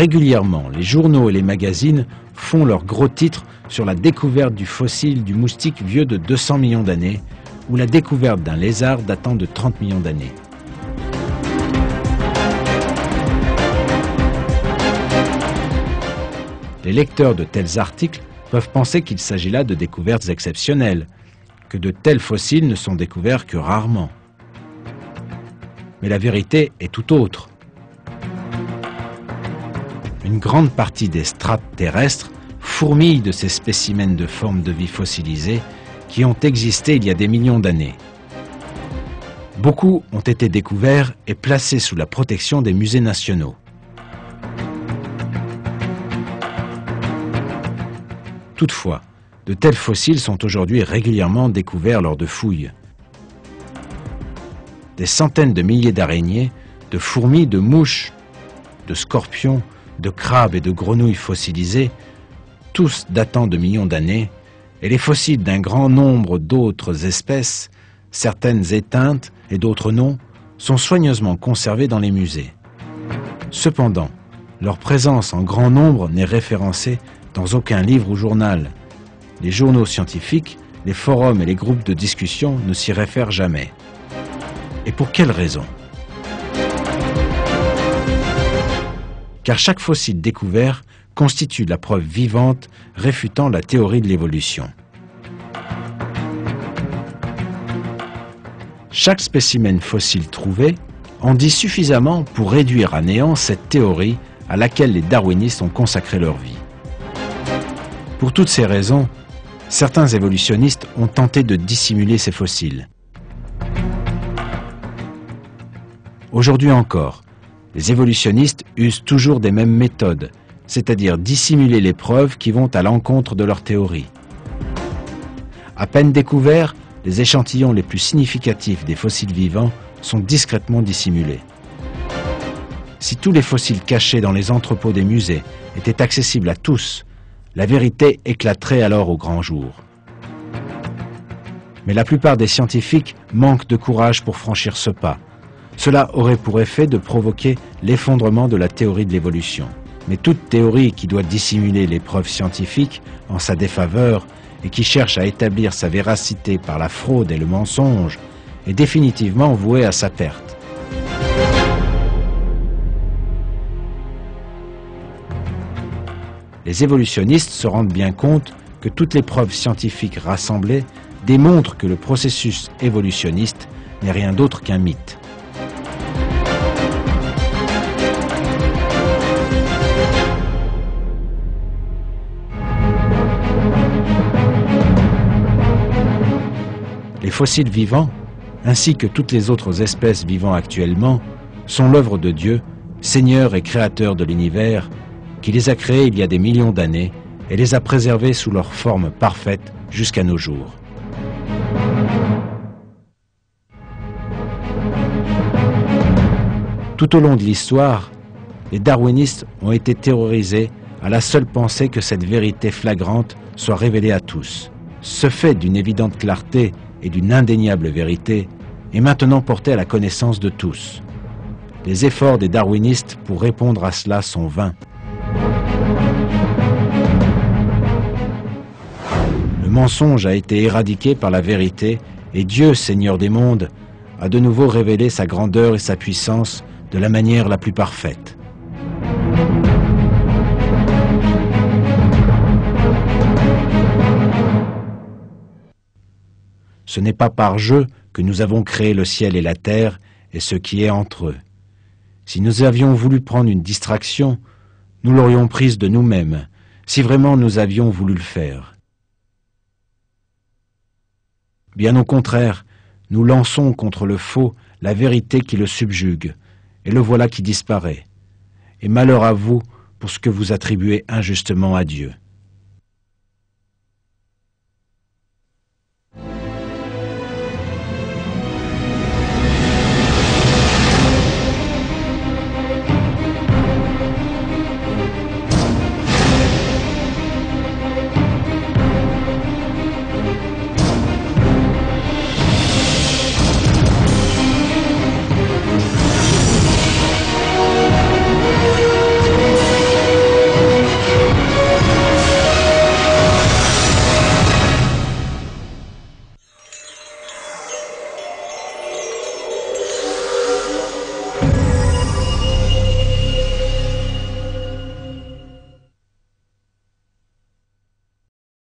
Régulièrement, les journaux et les magazines font leurs gros titres sur la découverte du fossile du moustique vieux de 200 millions d'années ou la découverte d'un lézard datant de 30 millions d'années. Les lecteurs de tels articles peuvent penser qu'il s'agit là de découvertes exceptionnelles, que de tels fossiles ne sont découverts que rarement. Mais la vérité est tout autre. Une grande partie des strates terrestres fourmillent de ces spécimens de formes de vie fossilisées qui ont existé il y a des millions d'années. Beaucoup ont été découverts et placés sous la protection des musées nationaux. Toutefois, de tels fossiles sont aujourd'hui régulièrement découverts lors de fouilles. Des centaines de milliers d'araignées, de fourmis, de mouches, de scorpions, de crabes et de grenouilles fossilisées, tous datant de millions d'années, et les fossiles d'un grand nombre d'autres espèces, certaines éteintes et d'autres non, sont soigneusement conservés dans les musées. Cependant, leur présence en grand nombre n'est référencée dans aucun livre ou journal. Les journaux scientifiques, les forums et les groupes de discussion ne s'y réfèrent jamais. Et pour quelle raison? Car chaque fossile découvert constitue la preuve vivante réfutant la théorie de l'évolution. Chaque spécimen fossile trouvé en dit suffisamment pour réduire à néant cette théorie à laquelle les darwinistes ont consacré leur vie. Pour toutes ces raisons, certains évolutionnistes ont tenté de dissimuler ces fossiles. Aujourd'hui encore, les évolutionnistes usent toujours des mêmes méthodes, c'est-à-dire dissimuler les preuves qui vont à l'encontre de leur théorie. À peine découverts, les échantillons les plus significatifs des fossiles vivants sont discrètement dissimulés. Si tous les fossiles cachés dans les entrepôts des musées étaient accessibles à tous, la vérité éclaterait alors au grand jour. Mais la plupart des scientifiques manquent de courage pour franchir ce pas. Cela aurait pour effet de provoquer l'effondrement de la théorie de l'évolution. Mais toute théorie qui doit dissimuler les preuves scientifiques en sa défaveur et qui cherche à établir sa véracité par la fraude et le mensonge est définitivement vouée à sa perte. Les évolutionnistes se rendent bien compte que toutes les preuves scientifiques rassemblées démontrent que le processus évolutionniste n'est rien d'autre qu'un mythe. Fossiles vivants, ainsi que toutes les autres espèces vivant actuellement, sont l'œuvre de Dieu, Seigneur et Créateur de l'univers, qui les a créés il y a des millions d'années et les a préservés sous leur forme parfaite jusqu'à nos jours. Tout au long de l'histoire, les darwinistes ont été terrorisés à la seule pensée que cette vérité flagrante soit révélée à tous. Ce fait d'une évidente clarté et d'une indéniable vérité est maintenant porté à la connaissance de tous. Les efforts des darwinistes pour répondre à cela sont vains. Le mensonge a été éradiqué par la vérité et Dieu, Seigneur des mondes, a de nouveau révélé sa grandeur et sa puissance de la manière la plus parfaite. Ce n'est pas par jeu que nous avons créé le ciel et la terre et ce qui est entre eux. Si nous avions voulu prendre une distraction, nous l'aurions prise de nous-mêmes, si vraiment nous avions voulu le faire. Bien au contraire, nous lançons contre le faux la vérité qui le subjugue, et le voilà qui disparaît. Et malheur à vous pour ce que vous attribuez injustement à Dieu.